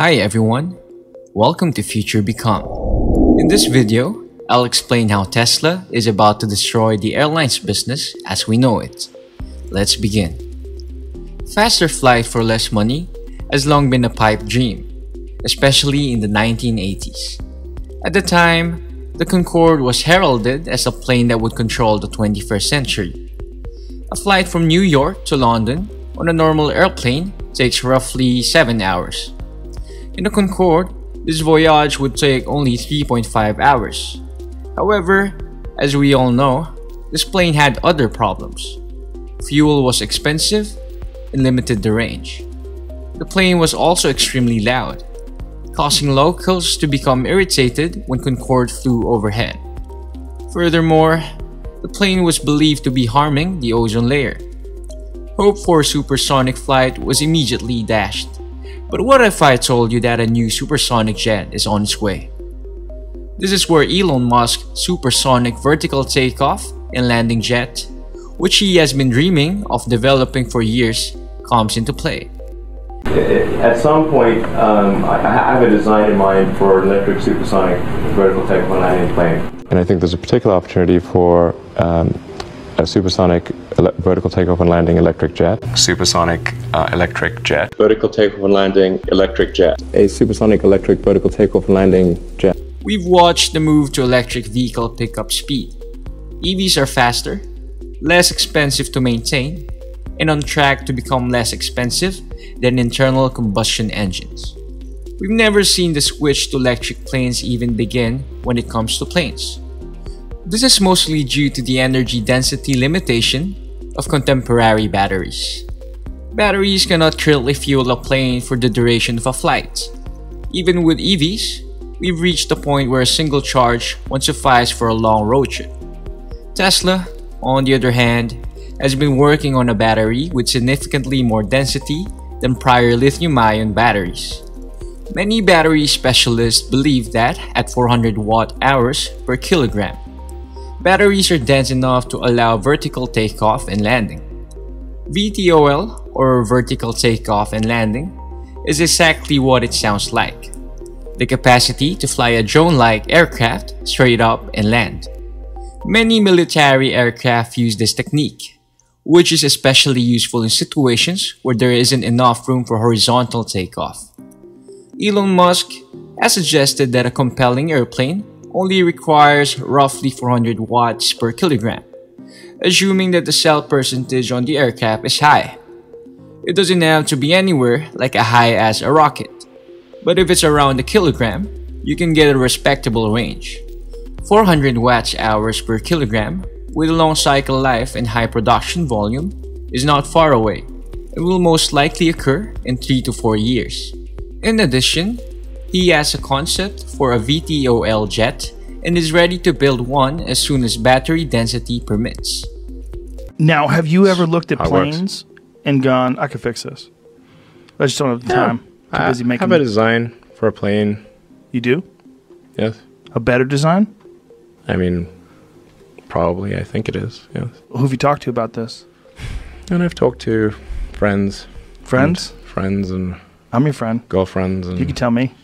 Hi everyone, welcome to Future Become. In this video, I'll explain how Tesla is about to destroy the airlines business as we know it. Let's begin. Faster flight for less money has long been a pipe dream, especially in the 1980s. At the time, the Concorde was heralded as a plane that would control the 21st century. A flight from New York to London on a normal airplane takes roughly 7 hours. In the Concorde, this voyage would take only 3.5 hours. However, as we all know, this plane had other problems. Fuel was expensive and limited the range. The plane was also extremely loud, causing locals to become irritated when Concorde flew overhead. Furthermore, the plane was believed to be harming the ozone layer. Hope for supersonic flight was immediately dashed. But what if I told you that a new supersonic jet is on its way? This is where Elon Musk's supersonic vertical takeoff and landing jet, which he has been dreaming of developing for years, comes into play. At some point, um, I I have a design in mind for an electric supersonic vertical takeoff and landing plane. And I think there's a particular opportunity for um, a supersonic ele- vertical takeoff and landing electric jet. supersonic uh, electric jet. Vertical takeoff and landing electric jet. A supersonic electric vertical takeoff and landing jet. We've watched the move to electric vehicle pick up speed. EVs are faster, less expensive to maintain, and on track to become less expensive than internal combustion engines. We've never seen the switch to electric planes even begin when it comes to planes. This is mostly due to the energy density limitation of contemporary batteries. Batteries cannot currently fuel a plane for the duration of a flight. Even with EVs, we've reached a point where a single charge won't suffice for a long road trip. Tesla, on the other hand, has been working on a battery with significantly more density than prior lithium ion batteries. Many battery specialists believe that at 400 watt hours per kilogram, batteries are dense enough to allow vertical takeoff and landing. VTOL, or vertical takeoff and landing, is exactly what it sounds like the capacity to fly a drone like aircraft straight up and land. Many military aircraft use this technique, which is especially useful in situations where there isn't enough room for horizontal takeoff. Elon Musk has suggested that a compelling airplane only requires roughly 400 watts per kilogram, assuming that the cell percentage on the aircraft is high. It doesn't have to be anywhere like a high as a rocket, but if it's around a kilogram, you can get a respectable range. 400 watts hours per kilogram with a long cycle life and high production volume is not far away and will most likely occur in 3 to 4 years. In addition, he has a concept for a VTOL jet and is ready to build one as soon as battery density permits. Now, have you ever looked at How planes and gone, I could fix this? I just don't have the time. Too I busy making have a design for a plane. You do? Yes. A better design? I mean, probably. I think it is. Yes. Who have you talked to about this? And I've talked to friends, Friends? and friends, and I'm your friend. girlfriends, and You can tell me.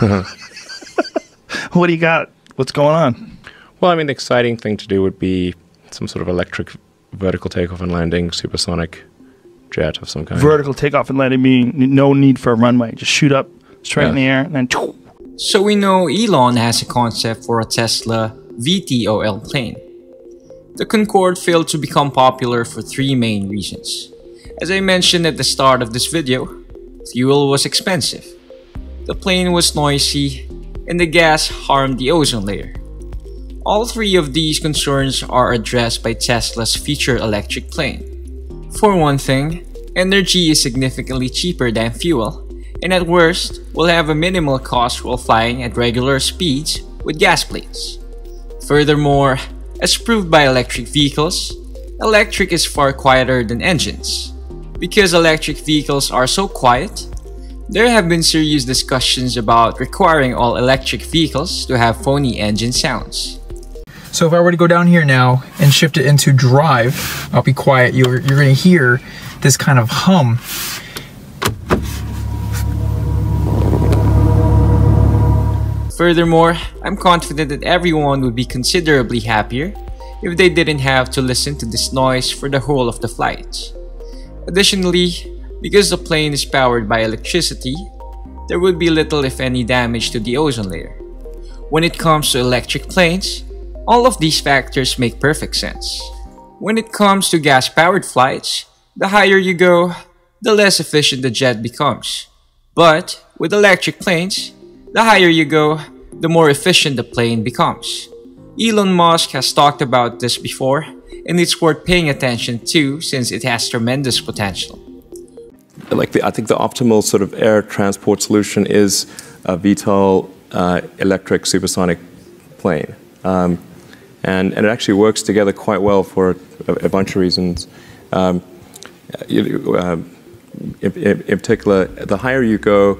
what do you got? What's going on? well, I mean, the exciting thing to do would be some sort of electric vertical takeoff and landing supersonic jet of some kind. Vertical takeoff and landing meaning no need for a runway. Just shoot up straight in the air and then So we know Elon has a concept for a Tesla VTOL plane. The Concorde failed to become popular for three main reasons. As I mentioned at the start of this video, fuel was expensive, the plane was noisy, and the gas harmed the ozone layer. All three of these concerns are addressed by Tesla's future electric plane. For one thing, energy is significantly cheaper than fuel, and at worst, will have a minimal cost while flying at regular speeds with gas planes. Furthermore, as proved by electric vehicles, electric is far quieter than engines. Because electric vehicles are so quiet, there have been serious discussions about requiring all electric vehicles to have phony engine sounds. So if I were to go down here now and shift it into drive, I'll be quiet. You're you're gonna hear this kind of hum. Furthermore, I'm confident that everyone would be considerably happier if they didn't have to listen to this noise for the whole of the flight. Additionally, because the plane is powered by electricity, there would be little if any damage to the ozone layer. When it comes to electric planes, all of these factors make perfect sense. When it comes to gas-powered flights, the higher you go, the less efficient the jet becomes. But with electric planes, the higher you go, the more efficient the plane becomes. Elon Musk has talked about this before, and it's worth paying attention to since it has tremendous potential. Like the, I think the optimal sort of air transport solution is a VTOL uh, electric supersonic plane. Um, and, and it actually works together quite well for a, a bunch of reasons. Um, you, uh, in, in, particular, the higher you go,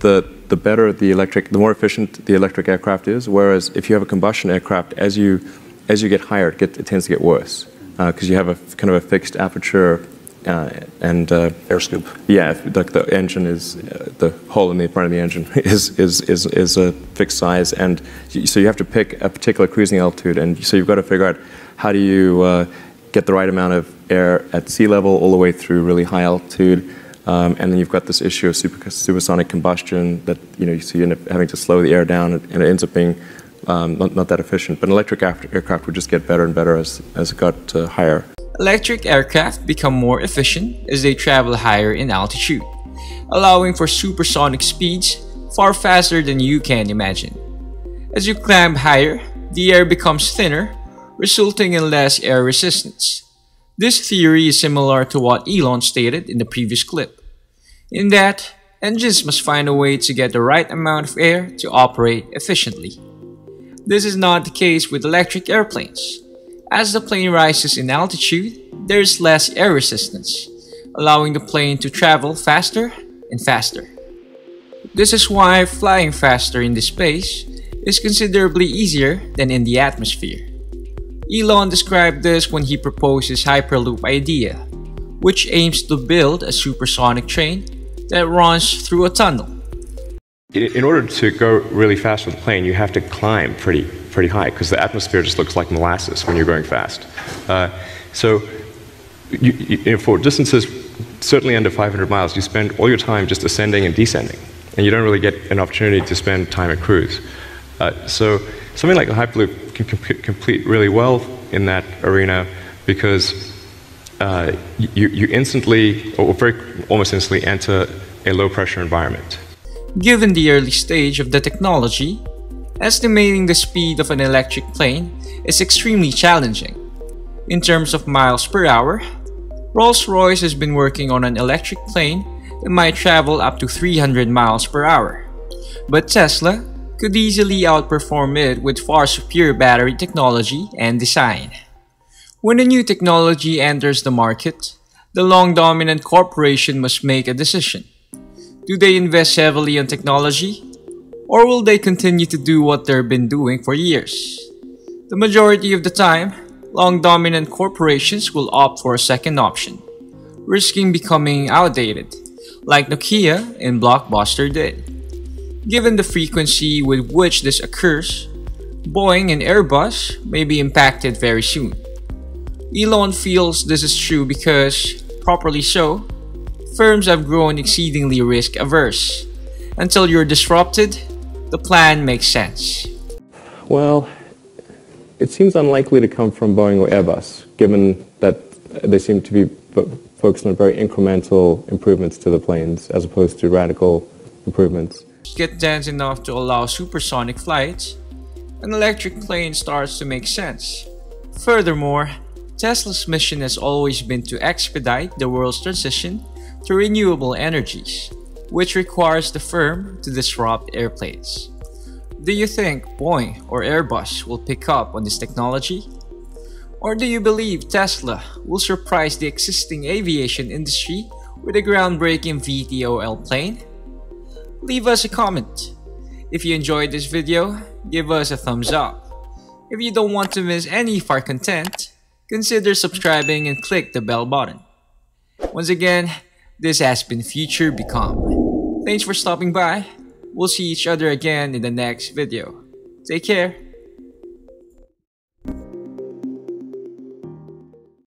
the, the better the electric, the more efficient the electric aircraft is. Whereas if you have a combustion aircraft, as you, as you get higher, it, get, it tends to get worse because uh, you have a kind of a fixed aperture and uh, air scoop. Yeah, the, the engine is uh, the hole in the front of the engine is is is, is a fixed size, and so you have to pick a particular cruising altitude, and so you've got to figure out how do you uh, get the right amount of air at sea level all the way through really high altitude. Um, and then you've got this issue of super, supersonic combustion that you know so you end up having to slow the air down, and it ends up being um, not, not, that efficient. But electric aircraft would just get better and better as, as it got uh, higher. Electric aircraft become more efficient as they travel higher in altitude, allowing for supersonic speeds far faster than you can imagine. As you climb higher, the air becomes thinner, resulting in less air resistance. This theory is similar to what Elon stated in the previous clip, in that engines must find a way to get the right amount of air to operate efficiently. This is not the case with electric airplanes. As the plane rises in altitude, there is less air resistance, allowing the plane to travel faster and faster. This is why flying faster in the space is considerably easier than in the atmosphere. Elon described this when he proposed his Hyperloop idea, which aims to build a supersonic train that runs through a tunnel. In order to go really fast with a plane, you have to climb pretty pretty high because the atmosphere just looks like molasses when you're going fast. Uh, so you, you, for distances certainly under 500 miles, you spend all your time just ascending and descending, and you don't really get an opportunity to spend time at cruise. Uh, so something like the Hyperloop can comp complete really well in that arena because uh, you, you instantly, or very almost instantly, enter a low pressure environment. Given the early stage of the technology, Estimating the speed of an electric plane is extremely challenging. In terms of miles per hour, Rolls-Royce has been working on an electric plane that might travel up to 300 miles per hour. But Tesla could easily outperform it with far superior battery technology and design. When a new technology enters the market, the long dominant corporation must make a decision. Do they invest heavily on technology or will they continue to do what they've been doing for years? The majority of the time, long dominant corporations will opt for a second option, risking becoming outdated, like Nokia and Blockbuster did. Given the frequency with which this occurs, Boeing and Airbus may be impacted very soon. Elon feels this is true because, properly so, firms have grown exceedingly risk averse. Until you're disrupted, the plan makes sense? Well, it seems unlikely to come from Boeing or Airbus, given that they seem to be focused on very incremental improvements to the planes as opposed to radical improvements. Get dense enough to allow supersonic flights, an electric plane starts to make sense. Furthermore, Tesla's mission has always been to expedite the world's transition to renewable energies which requires the firm to disrupt airplanes. Do you think Boeing or Airbus will pick up on this technology? Or do you believe Tesla will surprise the existing aviation industry with a groundbreaking VTOL plane? Leave us a comment. If you enjoyed this video, give us a thumbs up. If you don't want to miss any of our content, consider subscribing and click the bell button. Once again, this has been Future Become. Thanks for stopping by. We'll see each other again in the next video. Take care.